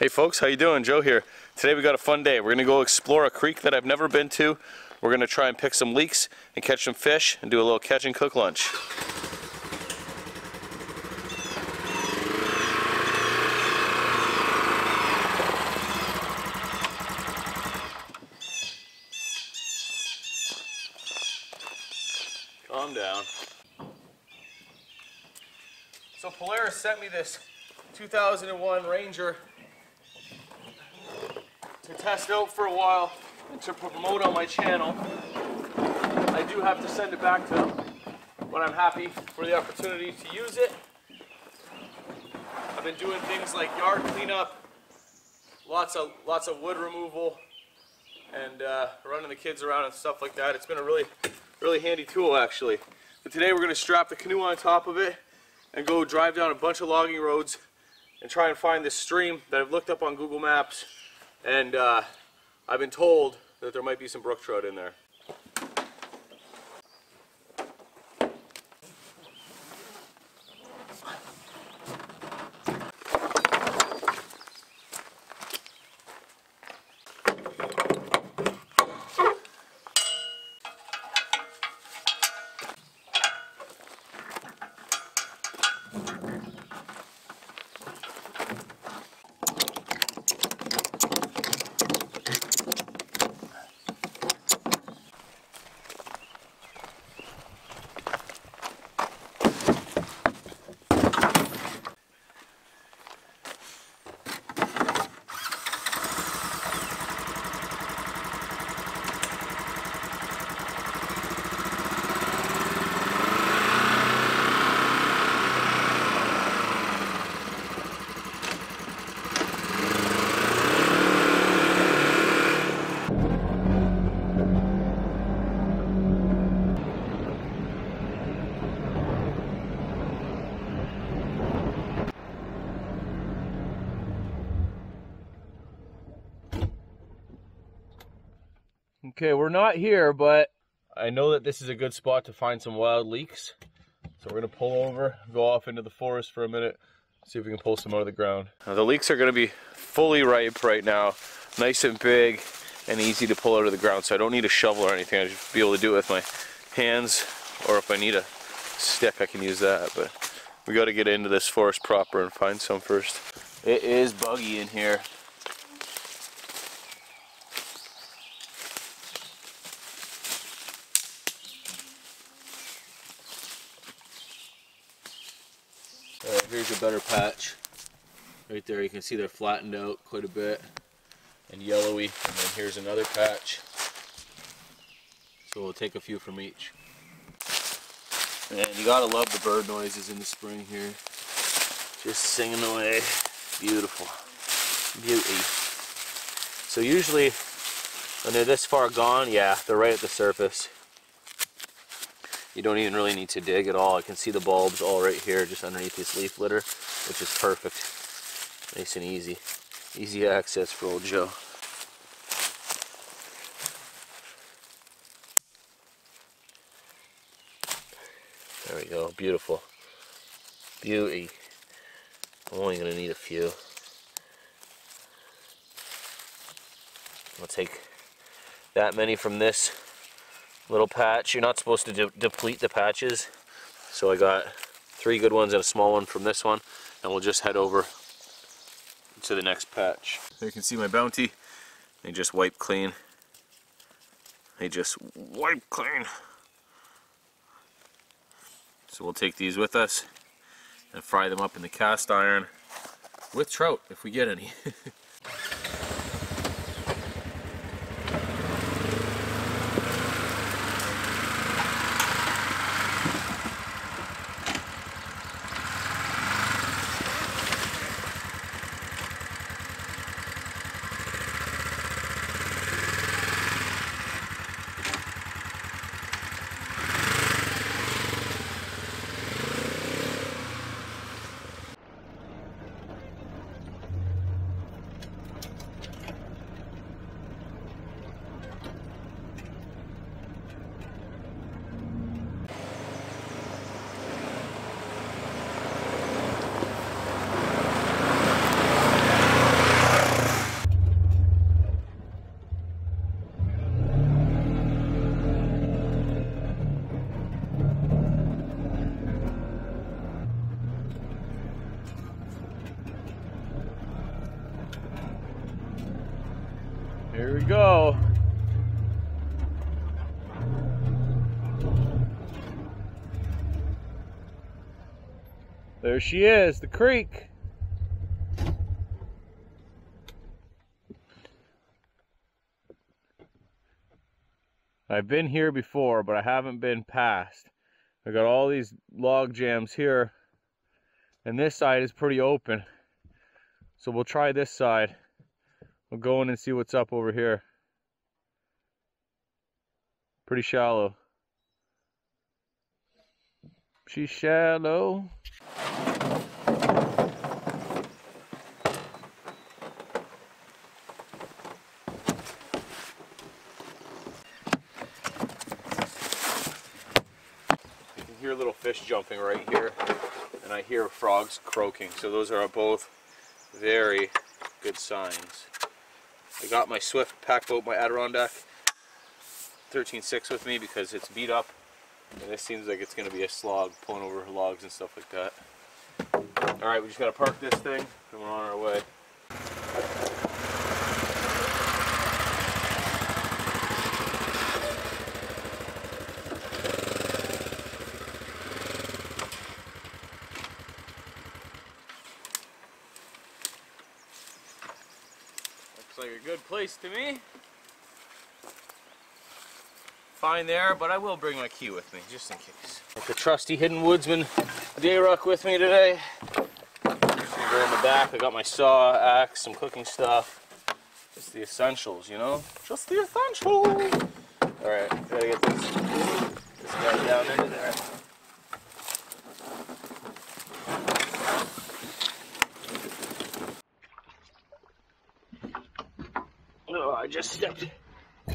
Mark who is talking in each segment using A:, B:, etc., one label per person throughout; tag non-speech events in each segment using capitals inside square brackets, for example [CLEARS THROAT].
A: Hey folks, how you doing? Joe here. Today we got a fun day. We're gonna go explore a creek that I've never been to. We're gonna try and pick some leeks and catch some fish and do a little catch and cook lunch. Calm down. So Polaris sent me this 2001 Ranger to test out for a while and to promote on my channel. I do have to send it back to them, but I'm happy for the opportunity to use it. I've been doing things like yard cleanup, lots of lots of wood removal, and uh, running the kids around and stuff like that. It's been a really really handy tool actually. But today we're going to strap the canoe on top of it and go drive down a bunch of logging roads and try and find this stream that I've looked up on Google Maps and uh, I've been told that there might be some brook trout in there. Okay, we're not here, but I know that this is a good spot to find some wild leeks. So we're gonna pull over, go off into the forest for a minute, see if we can pull some out of the ground. Now the leeks are gonna be fully ripe right now, nice and big and easy to pull out of the ground. So I don't need a shovel or anything. I just be able to do it with my hands, or if I need a stick, I can use that. But we gotta get into this forest proper and find some first. It is buggy in here. Alright, a better patch. Right there, you can see they're flattened out quite a bit and yellowy. And then here's another patch. So we'll take a few from each. And you gotta love the bird noises in the spring here. Just singing away. Beautiful. Beauty. So usually when they're this far gone, yeah, they're right at the surface. You don't even really need to dig at all. I can see the bulbs all right here just underneath this leaf litter, which is perfect. Nice and easy. Easy access for old Joe. There we go, beautiful. Beauty. I'm only gonna need a few. I'll take that many from this little patch. You're not supposed to de deplete the patches. So I got three good ones and a small one from this one. And we'll just head over to the next patch. There you can see my bounty. They just wipe clean. They just wipe clean. So we'll take these with us and fry them up in the cast iron with trout if we get any. [LAUGHS] There she is, the creek. I've been here before, but I haven't been past. I got all these log jams here, and this side is pretty open. So we'll try this side. We'll go in and see what's up over here. Pretty shallow. She's shallow. Little fish jumping right here, and I hear frogs croaking. So those are both very good signs. I got my Swift pack boat, my Adirondack 13.6 with me because it's beat up and this seems like it's going to be a slog pulling over logs and stuff like that. Alright, we just got to park this thing and we're on our way. Looks like place to me. Fine there, but I will bring my key with me, just in case. Like the trusty Hidden Woodsmen Dayruck with me today. Go in the back, I got my saw, axe, some cooking stuff. Just the essentials, you know? Just the essentials! Alright, gotta get this, this guy down into there. Just stepped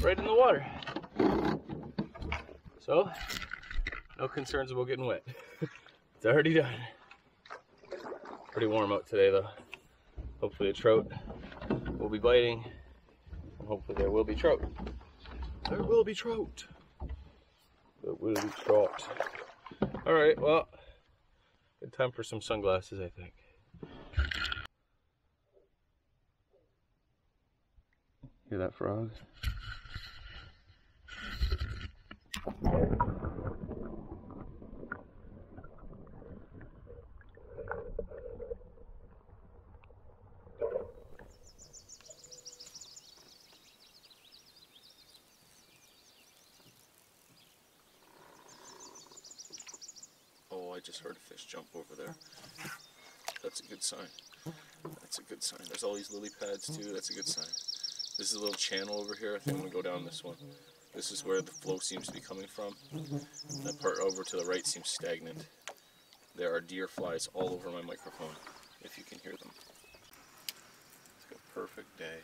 A: right in the water. So, no concerns about getting wet. [LAUGHS] it's already done. Pretty warm out today though. Hopefully a trout will be biting. And hopefully there will be trout. There will be trout. There will be trout. Alright, well, good time for some sunglasses I think. Hear that frog? Oh, I just heard a fish jump over there. That's a good sign. That's a good sign. There's all these lily pads too. That's a good sign. This is a little channel over here. I think I'm gonna go down this one. This is where the flow seems to be coming from. That part over to the right seems stagnant. There are deer flies all over my microphone, if you can hear them. It's a perfect day.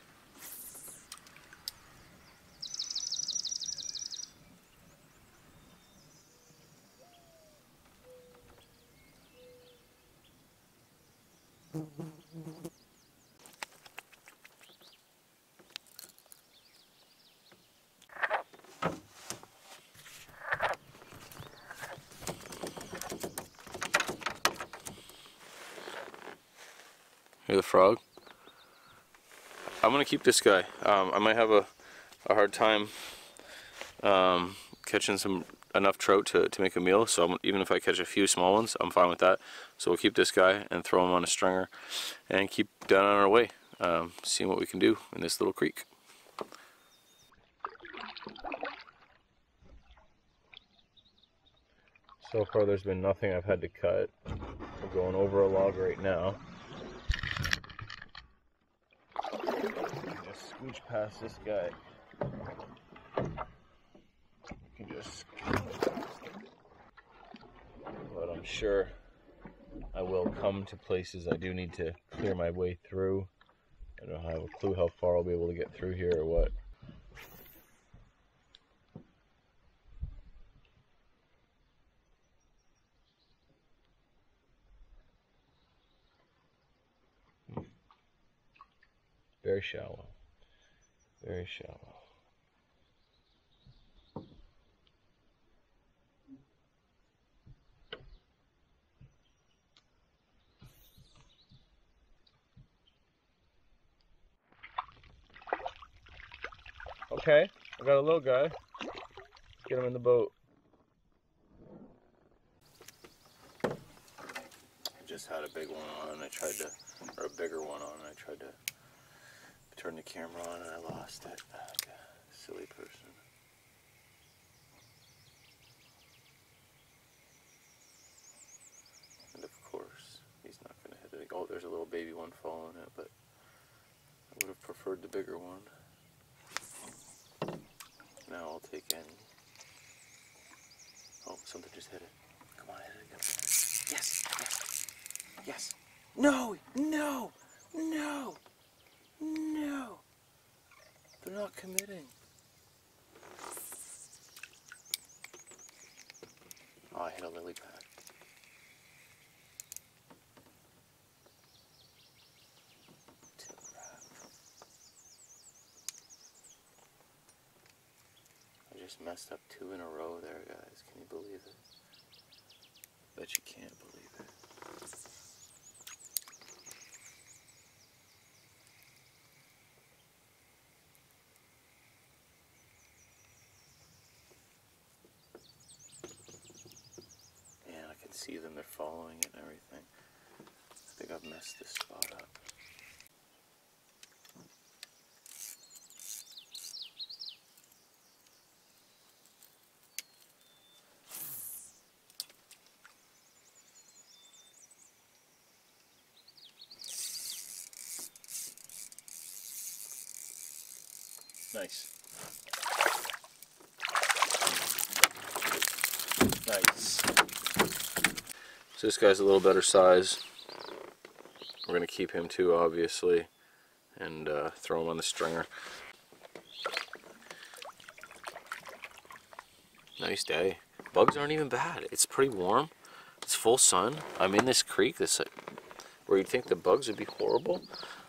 A: Hear the frog? I'm gonna keep this guy. Um, I might have a, a hard time um, catching some enough trout to, to make a meal. So I'm, even if I catch a few small ones, I'm fine with that. So we'll keep this guy and throw him on a stringer and keep down on our way, um, seeing what we can do in this little creek. So far there's been nothing I've had to cut. We're going over a log right now. Scooch past this guy. Can just but I'm sure I will come to places I do need to clear my way through. I don't have a clue how far I'll be able to get through here or what. Very shallow. Very shallow. Okay, I got a little guy. Get him in the boat. I just had a big one on. I tried to, or a bigger one on. I tried to turn the camera on and I lost it. Ah, like a silly person. And of course, he's not going to hit it. Oh, there's a little baby one following it, but I would have preferred the bigger one. Now I'll take any. Oh, something just hit it. Come on, hit it again. Yes, yes, yes. No, no, no. They're not committing. Oh, I hit a lily pad. Tip wrap. I just messed up two in a row there, guys. Can you believe it? Bet you can't believe it. Man, I can see them. They're following it and everything. I think I've messed this spot up. Nice. Nice. So this guy's a little better size. We're going to keep him too, obviously, and uh, throw him on the stringer. Nice day. Bugs aren't even bad. It's pretty warm. It's full sun. I'm in this creek this where you'd think the bugs would be horrible.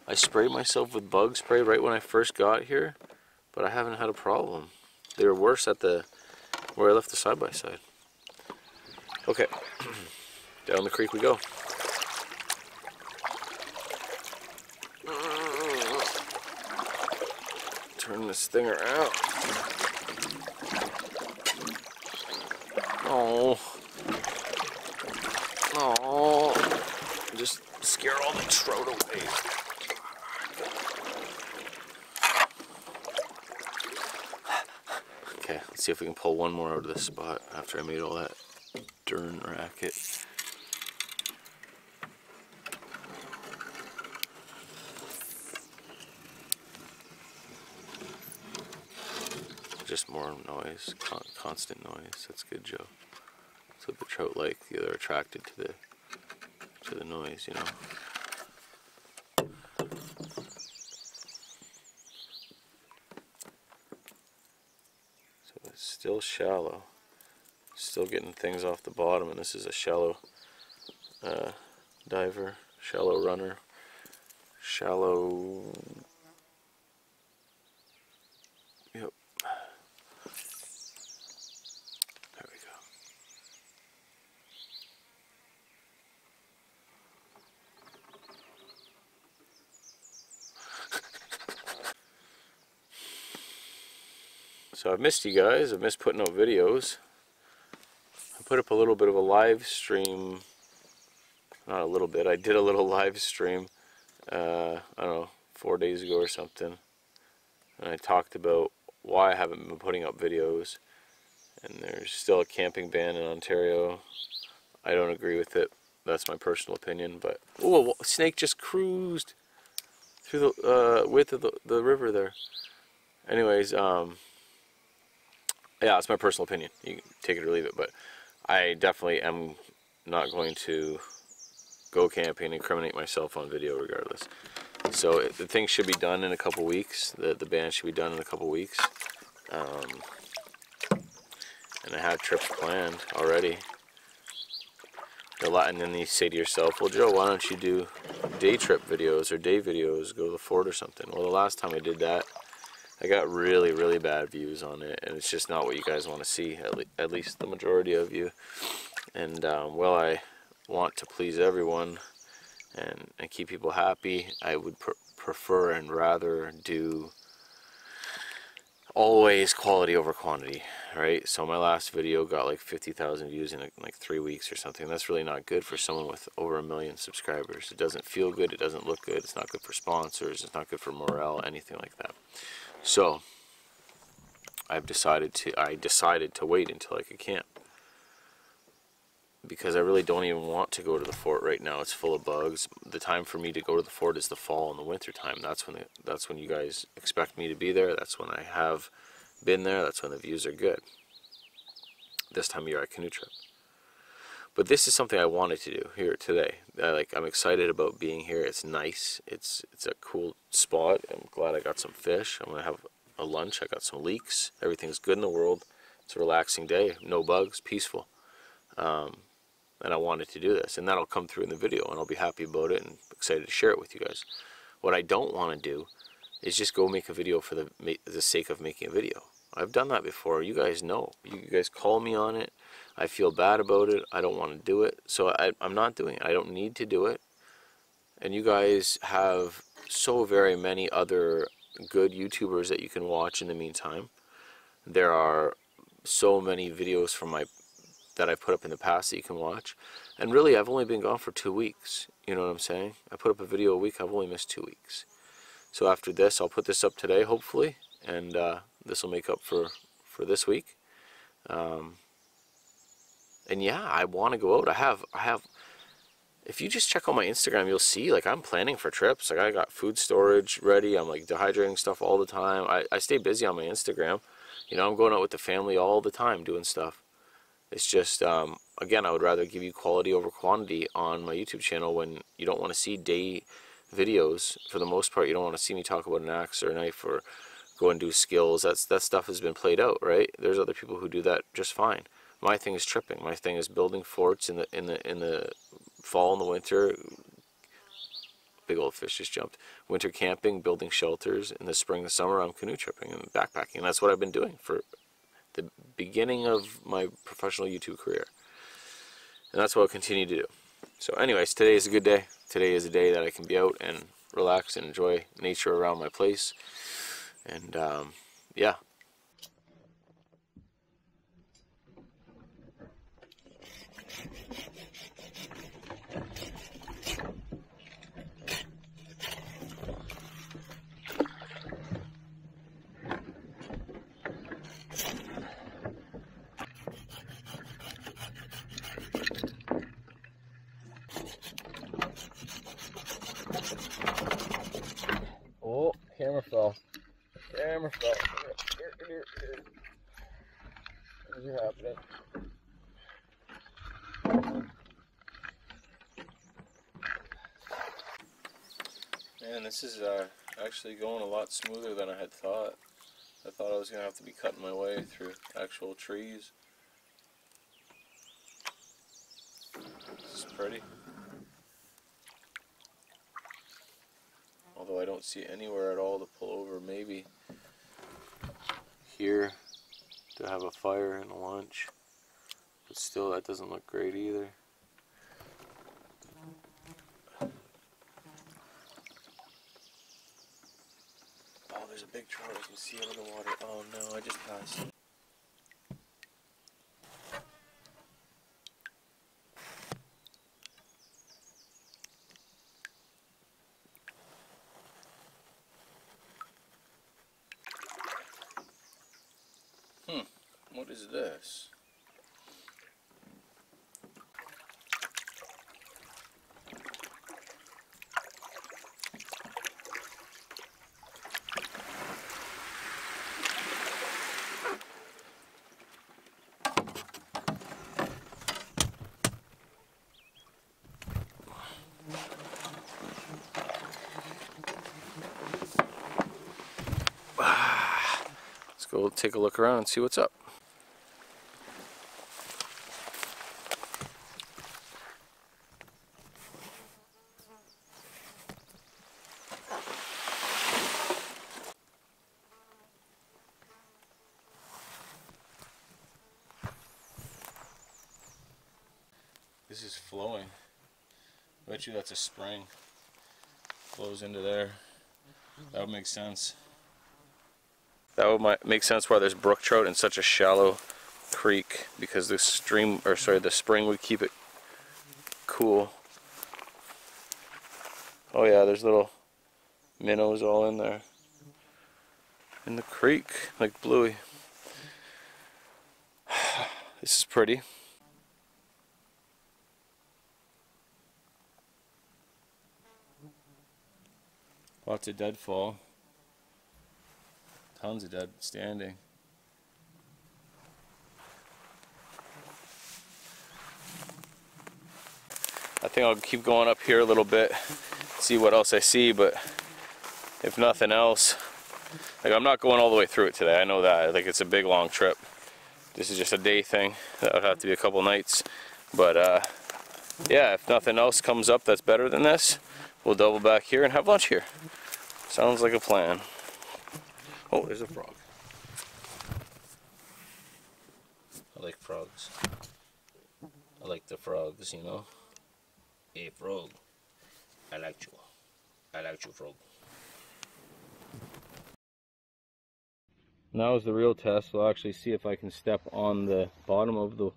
A: I sprayed myself with bug spray right when I first got here, but I haven't had a problem. They were worse at the where I left the side by side. Okay, [CLEARS THROAT] down the creek we go. Turn this thing around. Oh. Just scare all the trout away. Okay, let's see if we can pull one more out of this spot after I made all that darn racket. Just more noise, con constant noise. That's good, Joe. That's what the trout like. They're attracted to the to the noise, you know. So it's still shallow. Still getting things off the bottom, and this is a shallow uh, diver, shallow runner, shallow. I've missed you guys. I've missed putting out videos. I put up a little bit of a live stream. Not a little bit. I did a little [LAUGHS] live stream. Uh, I don't know, four days ago or something. And I talked about why I haven't been putting up videos. And there's still a camping ban in Ontario. I don't agree with it. That's my personal opinion. But oh, snake just cruised through the uh, width of the, the river there. Anyways, um, yeah, it's my personal opinion. You take it or leave it, but I definitely am not going to go camping and incriminate myself on video regardless. So it, the thing should be done in a couple weeks. The the band should be done in a couple weeks. Um, and I have trips planned already. A lot, and then you say to yourself, "Well, Joe, why don't you do day trip videos or day videos? Go to the fort or something." Well, the last time I did that, I got really, really bad views on it, and it's just not what you guys want to see, at, le at least the majority of you. And, um, well, I want to please everyone and, and keep people happy. I would pr prefer and rather do always quality over quantity, right? So my last video got like 50,000 views in like three weeks or something. That's really not good for someone with over a million subscribers. It doesn't feel good. It doesn't look good. It's not good for sponsors. It's not good for morale, anything like that. So I've decided to, I decided to wait until I could camp because I really don't even want to go to the fort right now. It's full of bugs. The time for me to go to the fort is the fall and the winter time. That's when the, that's when you guys expect me to be there. That's when I have been there. That's when the views are good. This time of year, I canoe trip. But this is something I wanted to do here today. I, like I'm excited about being here. It's nice. It's it's a cool spot. I'm glad I got some fish. I'm gonna have a lunch. I got some leeks. Everything's good in the world. It's a relaxing day. No bugs. Peaceful. Um, and I wanted to do this. And that'll come through in the video, and I'll be happy about it and excited to share it with you guys. What I don't want to do is just go make a video for the, the sake of making a video. I've done that before. You guys know. You guys call me on it. I feel bad about it. I don't want to do it. So I, I'm not doing it. I don't need to do it. And you guys have so very many other good YouTubers that you can watch in the meantime. There are so many videos from my that I put up in the past that you can watch. And really, I've only been gone for two weeks. You know what I'm saying? I put up a video a week. I've only missed two weeks. So after this, I'll put this up today, hopefully, and uh, this will make up for for this week. Um, and yeah, I want to go out. I have I have. If you just check on my Instagram, you'll see like I'm planning for trips. Like I got food storage ready. I'm like dehydrating stuff all the time. I, I stay busy on my Instagram. You know, I'm going out with the family all the time doing stuff. It's just, um, again, I would rather give you quality over quantity on my YouTube channel when you don't want to see day videos. For the most part, you don't want to see me talk about an axe or a knife or go and do skills. That's that stuff has been played out, right? There's other people who do that just fine. My thing is tripping. My thing is building forts in the in the in the fall and the winter. Big old fish just jumped. Winter camping, building shelters. In the spring and summer, I'm canoe tripping and backpacking. And that's what I've been doing for the beginning of my professional YouTube career. And that's what I'll continue to do. So anyways, today is a good day. Today is a day that I can be out and relax and enjoy nature around my place. And um, yeah, camera fell. Here. Things are happening. Man, this is uh, actually going a lot smoother than I had thought. I thought I was going to have to be cutting my way through actual trees. This is pretty. although I don't see anywhere at all to pull over maybe here to have a fire and a lunch. But still that doesn't look great either. Oh there's a big trout. I can see under the water. Oh no I just passed is this? Go take a look around and see what's up. This is flowing. I bet you that's a spring. Flows into there. That would make sense. That would make sense why there's brook trout in such a shallow creek because the stream, or sorry, the spring would keep it cool. Oh yeah, there's little minnows all in there. In the creek, like bluey. [SIGHS] This is pretty. Lots of deadfall. Tons of dead standing. I think I'll keep going up here a little bit, see what else I see, but if nothing else, like I'm not going all the way through it today. I know that. Like it's a big long trip. This is just a day thing. That would have to be a couple nights. But uh, yeah, if nothing else comes up that's better than this, we'll double back here and have lunch here. Sounds like a plan. Oh, there's a frog. I like frogs. I like the frogs, you know. Hey, frog. I like you. I like you, frog. Now is the real test. We'll actually see if I can step on the bottom of the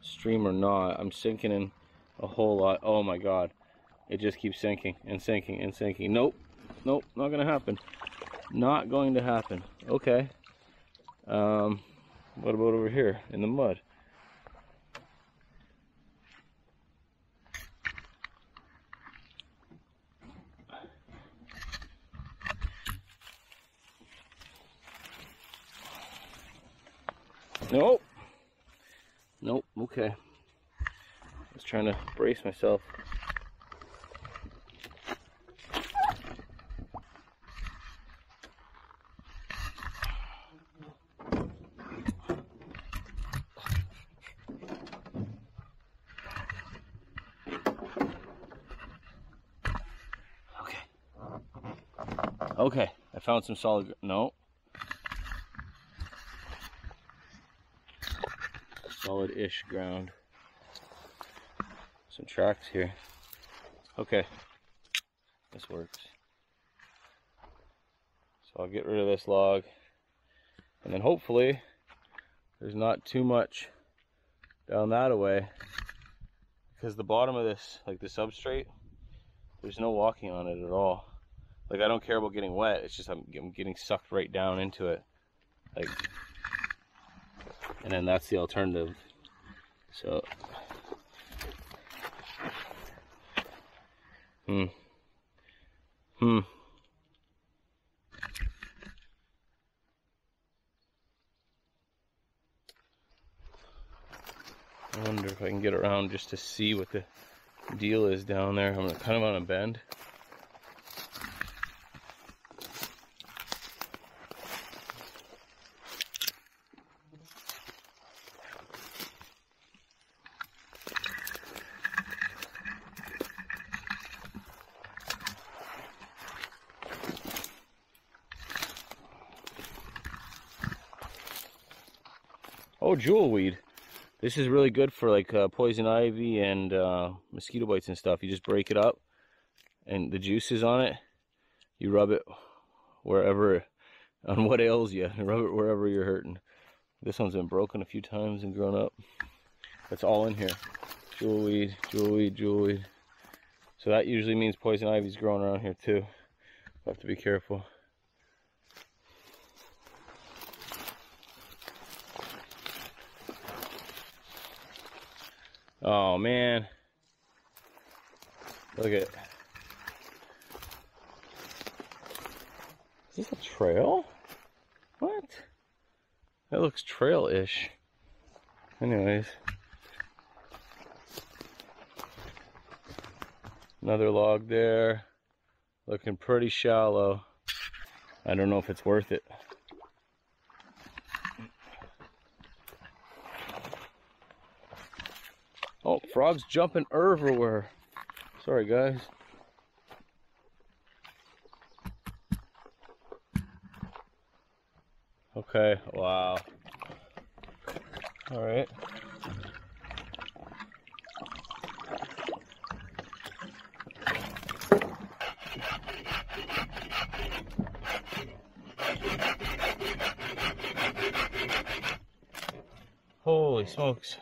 A: stream or not. I'm sinking in a whole lot. Oh my god. It just keeps sinking and sinking and sinking. Nope. Nope. Not going to happen. Not going to happen. Okay. Um, what about over here in the mud? Nope. Nope. Okay. I was trying to brace myself. Okay. I found some solid. No. solid-ish ground. Some tracks here. Okay, this works. So I'll get rid of this log. And then hopefully there's not too much down that away because the bottom of this, like the substrate, there's no walking on it at all. Like I don't care about getting wet, it's just I'm, I'm getting sucked right down into it. Like and then that's the alternative. So, hmm, hmm. I wonder if I can get around just to see what the deal is down there. I'm kind of on a bend. Jewel weed. This is really good for like uh, poison ivy and uh, mosquito bites and stuff. You just break it up and the juice is on it. You rub it wherever, [LAUGHS] on what ails you. [LAUGHS] rub it wherever you're hurting. This one's been broken a few times and grown up. It's all in here. Jewel weed, jewel weed, jewel weed. So that usually means poison ivy's growing around here too. have to be careful. Oh man. Look at Is this a trail? What? That looks trail-ish. Anyways. Another log there. Looking pretty shallow. I don't know if it's worth it. Frogs jumping everywhere. Sorry, guys. Okay, wow. All right. Holy smokes.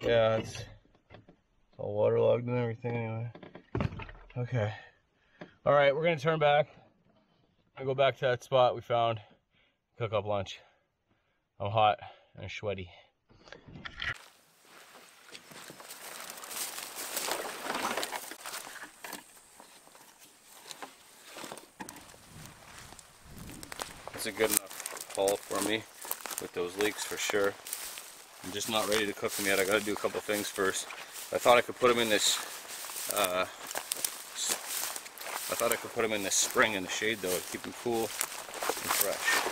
A: Yeah, it's all waterlogged and everything anyway. Okay. All right, we're gonna turn back. I go back to that spot we found, cook up lunch. I'm hot and sweaty. It's a good enough haul for me with those leeks for sure. I'm just not ready to cook them yet. I gotta do a couple things first. I thought I could put them in this uh, I thought I could put them in the spring in the shade though, to keep them cool and fresh.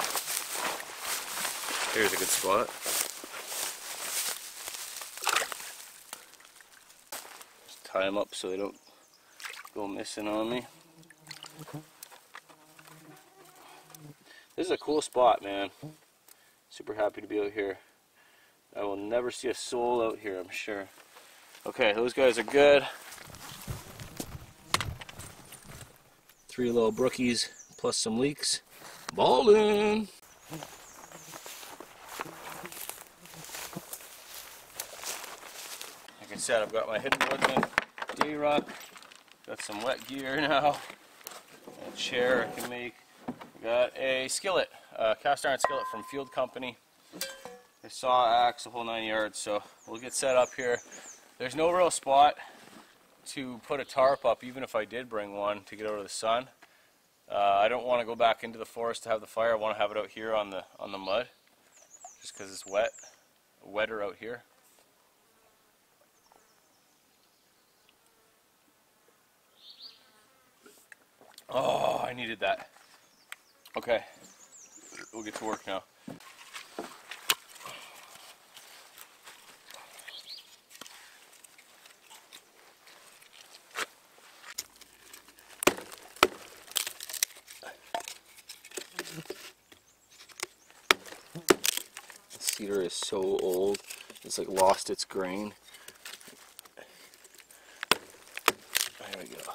A: Here's a good spot. Just tie them up so they don't go missing on me. This is a cool spot, man. Super happy to be out here. I will never see a soul out here, I'm sure. Okay, those guys are good. Three little brookies plus some leeks. Ballin'! Like I said, I've got my Hidden Woodsmen Dayruck. Got some wet gear now. A chair I can make. Got a skillet, a cast iron skillet from Field Company. A saw, axe, a whole nine yards. So we'll get set up here. There's no real spot to put a tarp up, even if I did bring one to get out of the sun. Uh, I don't want to go back into the forest to have the fire. I want to have it out here on the on the mud, just because it's wet, wetter out here. Oh, I needed that. Okay, we'll get to work now. Is so old, it's like lost its grain. There we go.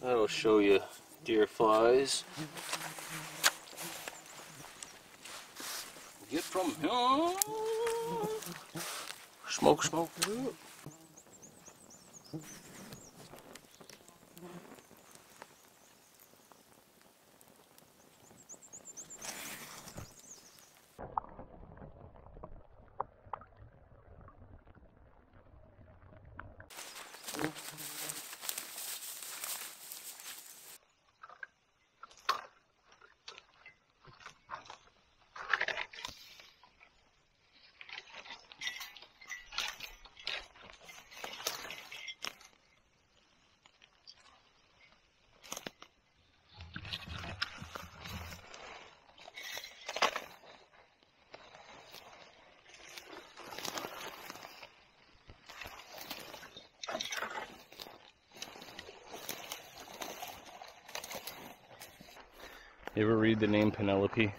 A: That'll show you deer flies. Get from here. Smoke, smoke. You ever read the name Penelope?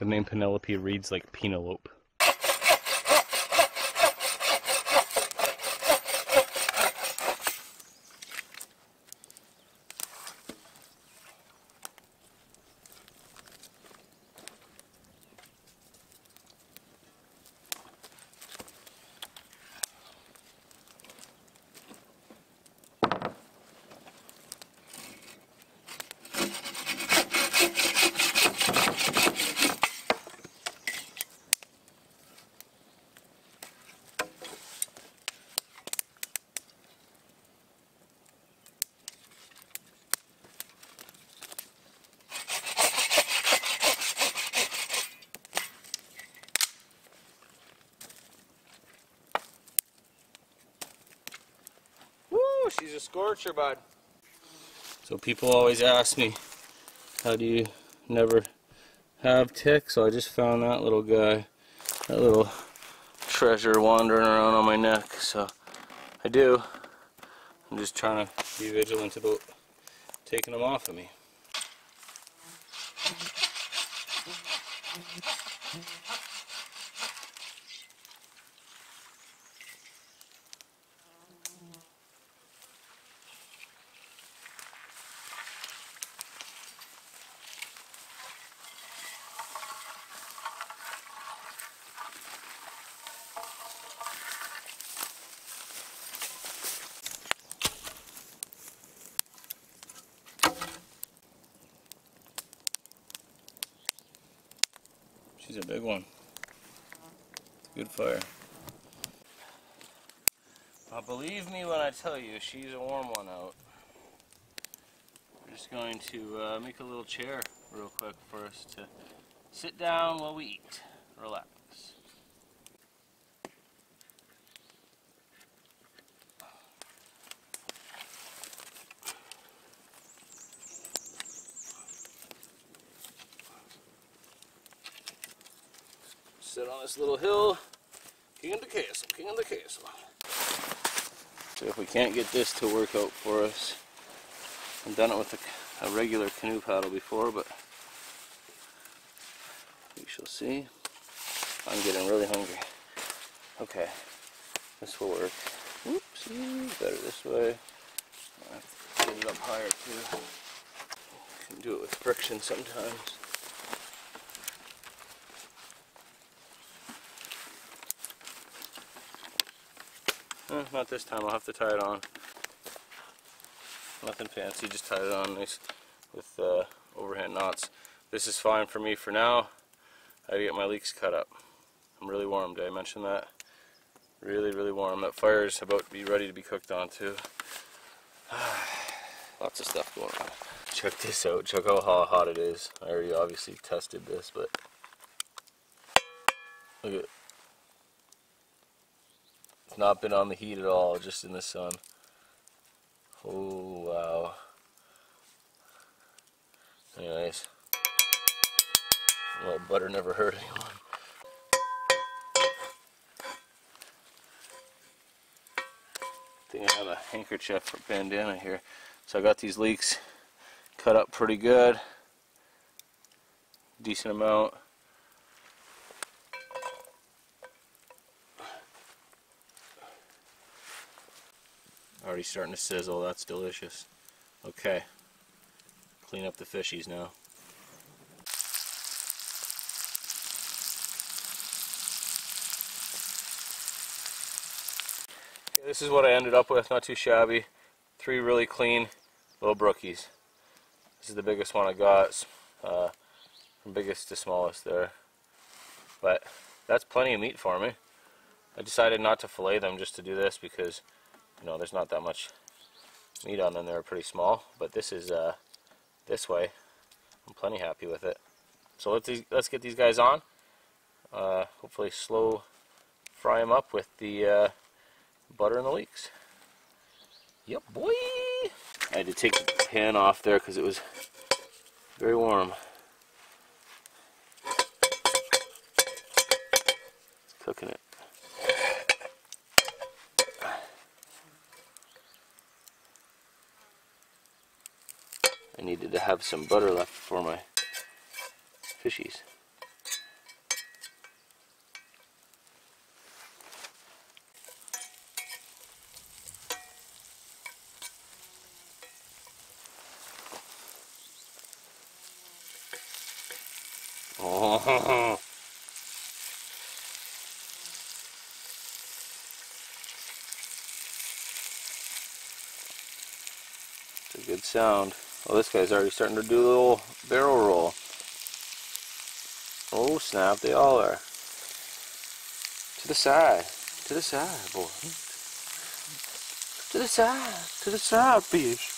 A: The name Penelope reads like Penelope. She's a scorcher, bud. So people always ask me, how do you never have ticks? So I just found that little guy, that little treasure wandering around on my neck. So I do. I'm just trying to be vigilant about taking them off of me. She's big one. Good fire. Now believe me when I tell you, she's a warm one out. We're just going to uh, make a little chair real quick for us to sit down while we eat. Relax. Sit on this little hill. King of the castle, king of the castle. So if we can't get this to work out for us, I've done it with a, a regular canoe paddle before, but we shall see. I'm getting really hungry. Okay, this will work. Oopsie, better this way. I have to get it up higher too. Can do it with friction sometimes. Eh, not this time, I'll have to tie it on. Nothing fancy, just tie it on nice with uh, overhand knots. This is fine for me for now. I gotta get my leeks cut up. I'm really warm, did I mention that? Really, really warm. That fire is about to be ready to be cooked on too. [SIGHS] Lots of stuff going on. Check this out. Check out how hot it is. I already obviously tested this, but look at not been on the heat at all, just in the sun. Oh, wow. Anyways, well, butter never hurt anyone. I think I have a handkerchief or bandana here. So I got these leeks cut up pretty good. Decent amount. Already starting to sizzle, that's delicious. Okay, clean up the fishies now. Okay, this is what I ended up with, not too shabby. Three really clean little brookies. This is the biggest one I got, uh, from biggest to smallest there. But that's plenty of meat for me. I decided not to fillet them just to do this because you know, there's not that much meat on them. They're pretty small, but this is uh, this way. I'm plenty happy with it. So let's let's get these guys on. Uh, hopefully, slow fry them up with the uh, butter and the leeks. Yep, boy. I had to take the pan off there because it was very warm. It's cooking it. Needed to have some butter left for my fishies. Oh. [LAUGHS] It's a good sound. Well, this guy's already starting to do a little barrel roll. Oh, snap, they all are. To the side. To the side, boy. To the side. To the side, fish.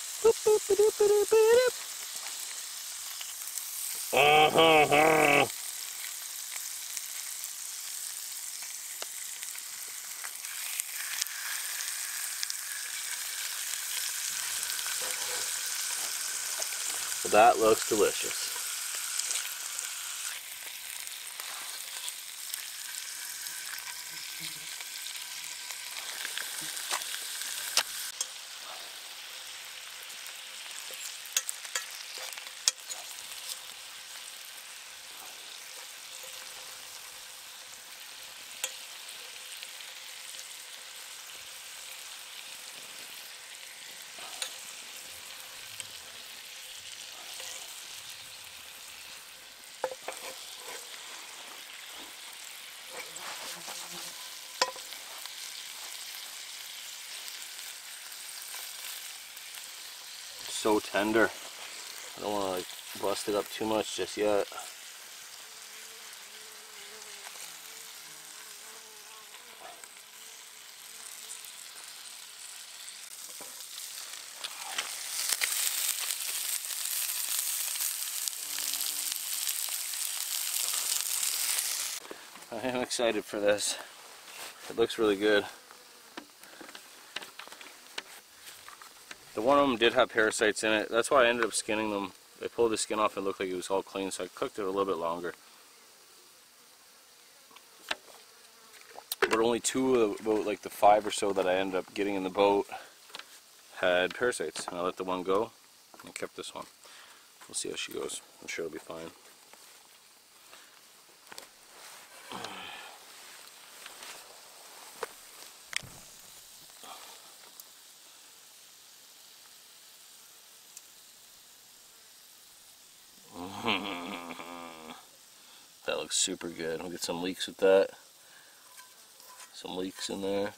A: That looks delicious. so tender. I don't want to like bust it up too much just yet. I am excited for this. It looks really good. The one of them did have parasites in it. That's why I ended up skinning them. They pulled the skin off and looked like it was all clean, so I cooked it a little bit longer. But only two of about like the five or so that I ended up getting in the boat had parasites. And I let the one go and kept this one. We'll see how she goes. I'm sure it'll be fine. that looks super good. We'll get some leeks with that. Some leeks in there.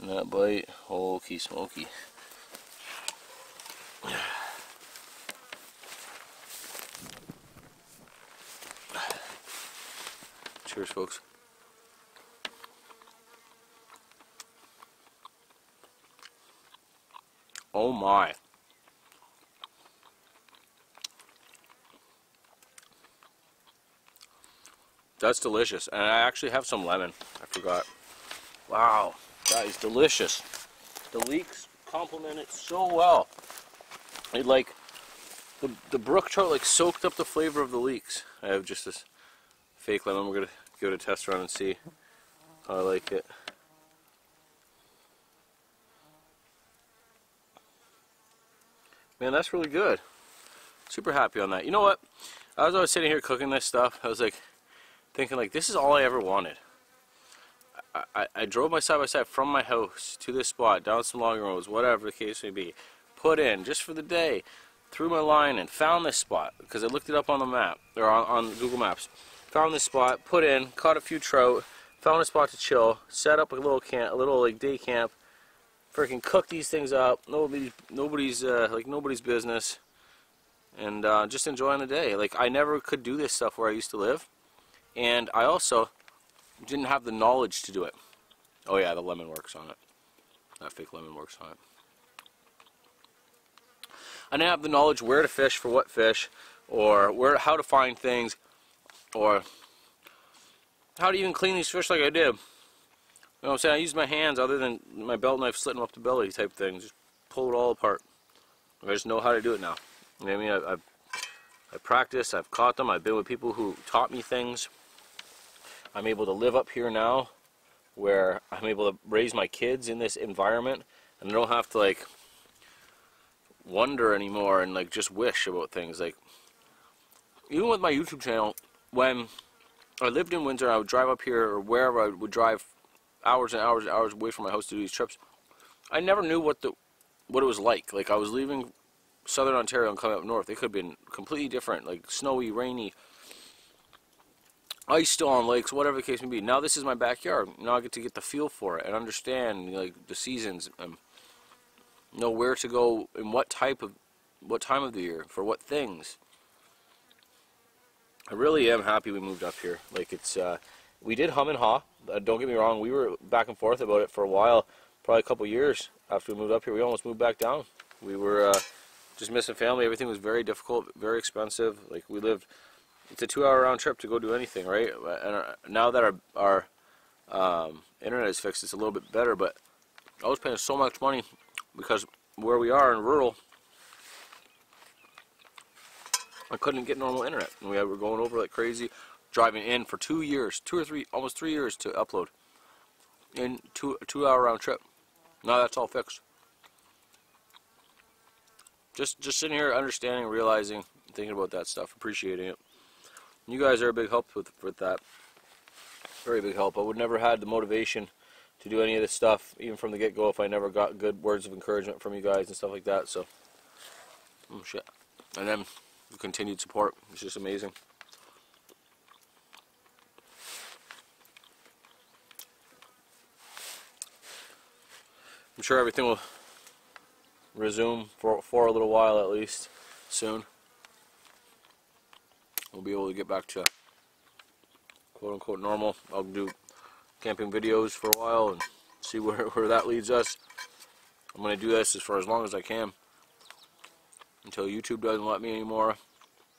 A: And that bite. Holy smoky. [SIGHS] Cheers, folks. Oh my. That's delicious. And I actually have some lemon. I forgot. Wow, that is delicious. The leeks complement it so well. It like the the brook trout like soaked up the flavor of the leeks. I have just this fake lemon. We're gonna give it a test run and see how I like it. Man, that's really good. Super happy on that. You know what? As I was sitting here cooking this stuff, I was like thinking like this is all I ever wanted. I, I, I drove my side by side from my house to this spot, down some long roads, whatever the case may be, put in just for the day, threw my line and found this spot because I looked it up on the map or on, on Google Maps. Found this spot, put in, caught a few trout, found a spot to chill, set up a little camp, a little like day camp, freaking cook these things up. Nobody, nobody's uh, like nobody's business, and uh, just enjoying the day. Like I never could do this stuff where I used to live, and I also didn't have the knowledge to do it. Oh yeah, the lemon works on it. That fake lemon works on it. I didn't have the knowledge where to fish for what fish, or where how to find things, or how to even clean these fish like I did. You know what I'm saying? I used my hands other than my belt knife slitting up the belly type thing. Just pull it all apart. I just know how to do it now. You know what I mean? I, I've, I practiced, I've caught them, I've been with people who taught me things. I'm able to live up here now where I'm able to raise my kids in this environment and I don't have to like wonder anymore and like just wish about things. Like even with my YouTube channel, when I lived in Windsor, I would drive up here or wherever I would drive hours and hours and hours away from my house to do these trips. I never knew what the what it was like. Like I was leaving southern Ontario and coming up north. It could have been completely different, like snowy, rainy, ice on lakes, whatever the case may be. Now this is my backyard. Now I get to get the feel for it and understand like the seasons and know where to go and what type of what time of the year for what things. I really am happy we moved up here. Like it's uh, we did hum and haw. Uh, don't get me wrong. We were back and forth about it for a while, probably a couple years after we moved up here. We almost moved back down. We were uh, just missing family. Everything was very difficult, very expensive. Like we lived, it's a two-hour round trip to go do anything, right? And uh, now that our our um, internet is fixed, it's a little bit better. But I was paying so much money because where we are in rural, I couldn't get normal internet. And we were going over like crazy, driving in for two years, two or three, almost three years to upload in two two hour round trip. Now that's all fixed. Just just sitting here, understanding, realizing, thinking about that stuff, appreciating it. You guys are a big help with with that. Very big help. I would never had the motivation to do any of this stuff, even from the get-go, if I never got good words of encouragement from you guys and stuff like that. So, oh shit. And then the continued support. It's just amazing. I'm sure everything will resume for, for a little while at least soon. We'll be able to get back to quote unquote normal. I'll do camping videos for a while and see where, [LAUGHS] where that leads us. I'm going to do this as far as long as I can until YouTube doesn't let me anymore,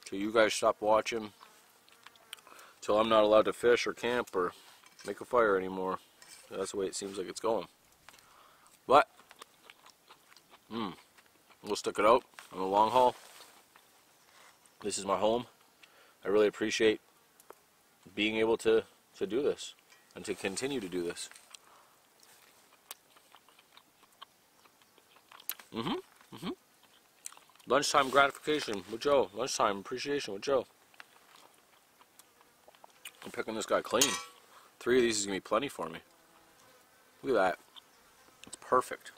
A: until you guys stop watching, until I'm not allowed to fish or camp or make a fire anymore. That's the way it seems like it's going. But, hmm, we'll stick it out on the long haul. This is my home. I really appreciate being able to, to do this and to continue to do this. Mm-hmm. Mm-hmm. Lunchtime gratification with Joe. Lunchtime appreciation with Joe. I'm picking this guy clean. Three of these is going to be plenty for me. Look at that. It's perfect.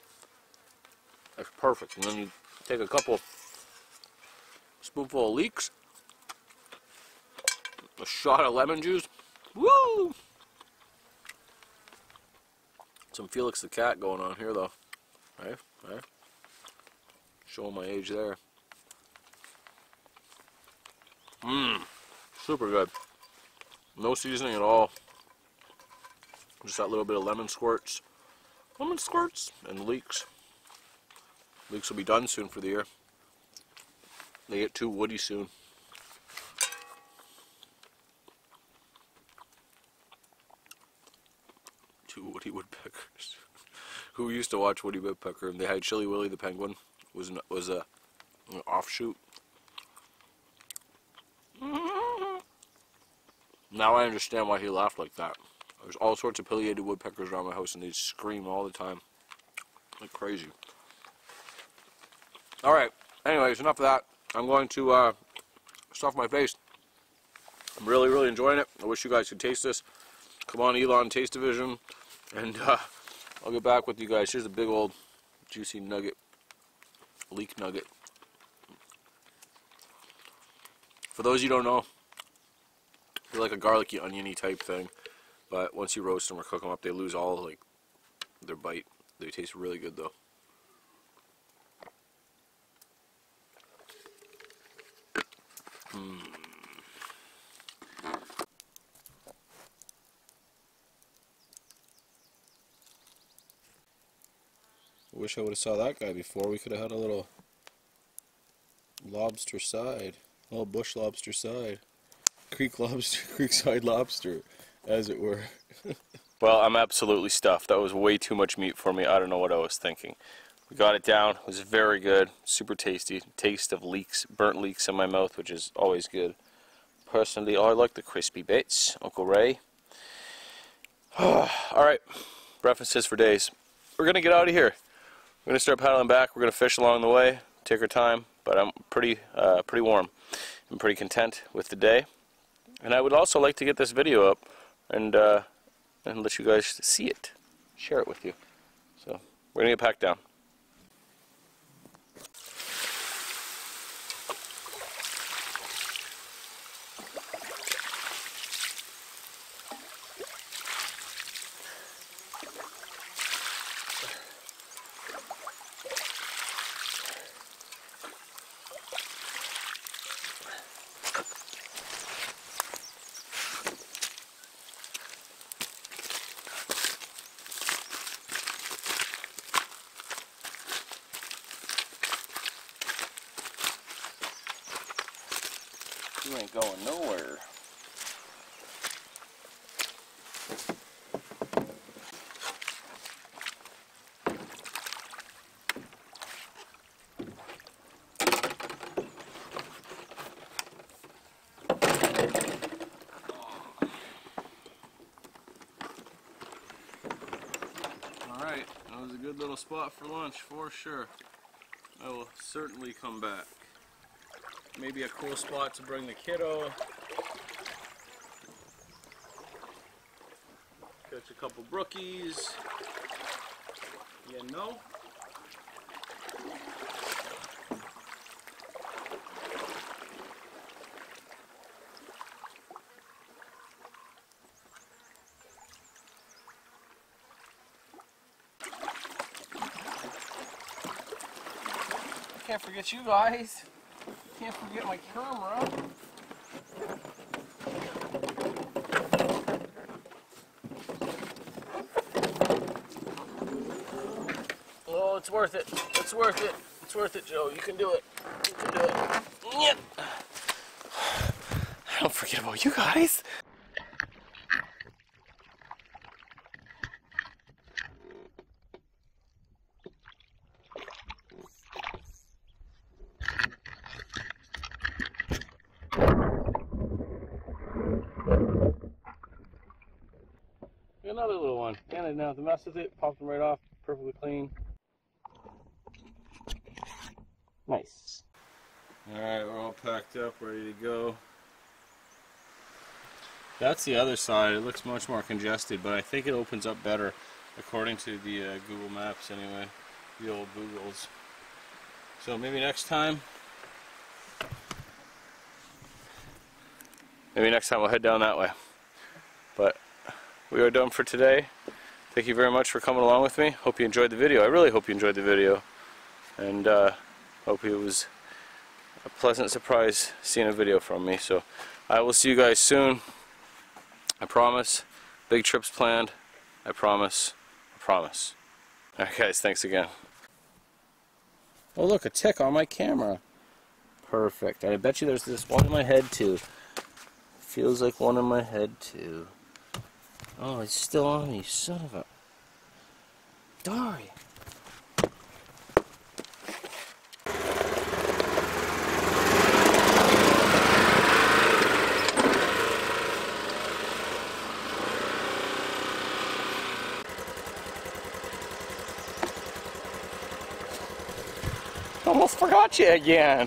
A: That's perfect. And then you take a couple spoonful of leeks, a shot of lemon juice. Woo! Some Felix the Cat going on here though. Right? Right? Showing my age there. Mmm. Super good. No seasoning at all. Just that little bit of lemon squirts. Lemon squirts and leeks. Leeks will be done soon for the year. They get too woody soon. Woody woodpeckers. [LAUGHS] Who used to watch Woody Woodpecker and they had Chilly Willy the penguin was an, was a an offshoot. Now I understand why he laughed like that. There's all sorts of pileated woodpeckers around my house and they scream all the time. Like crazy. Alright, anyways, enough of that. I'm going to uh, stuff my face. I'm really, really enjoying it. I wish you guys could taste this. Come on, Elon Taste Division. And uh, I'll get back with you guys. Here's a big old juicy nugget. Leek nugget. For those you don't know, they're like a garlicky, oniony type thing. But once you roast them or cook them up, they lose all like their bite. They taste really good though. Mm. Wish I would have saw that guy before. We could have had a little lobster side, a little bush lobster side, creek [LAUGHS] lobster, creekside lobster, as it were. [LAUGHS] well, I'm absolutely stuffed. That was way too much meat for me. I don't know what I was thinking. We got it down. It was very good. Super tasty. Taste of leeks, burnt leeks in my mouth, which is always good. Personally, I like the crispy bits. Uncle Ray. [SIGHS] Alright. Breakfast for days. We're going to get out of here. We're going to start paddling back. We're going to fish along the way. Take our time. But I'm pretty, uh, pretty warm. I'm pretty content with the day. And I would also like to get this video up and, uh, and let you guys see it. Share it with you. So, we're going to get packed down. You ain't going nowhere. Alright, that was a good little spot for lunch for sure. I will certainly come back. Maybe a cool spot to bring the kiddo. Catch a couple brookies. You know? can't forget you guys. Can't forget my camera. Oh, it's worth it. It's worth it. It's worth it, Joe. You can do it. You can do it. Yep. [SIGHS] I don't forget about you guys. Another little one. And I didn't have to mess with it. Popped them right off. Perfectly clean. Nice. Alright, we're all packed up, ready to go. That's the other side. It looks much more congested, but I think it opens up better according to the uh, Google Maps anyway. The old Googles. So maybe next time. Maybe next time we'll head down that way. But we are done for today. Thank you very much for coming along with me. Hope you enjoyed the video. I really hope you enjoyed the video. And uh, hope it was a pleasant surprise seeing a video from me. So I will see you guys soon. I promise. Big trips planned. I promise. I promise. Alright guys, thanks again. Oh look, a tick on my camera. Perfect. I bet you there's this one in my head too. Feels like one in my head too. Oh, it's still on me, son of a... Dari. Almost forgot you again.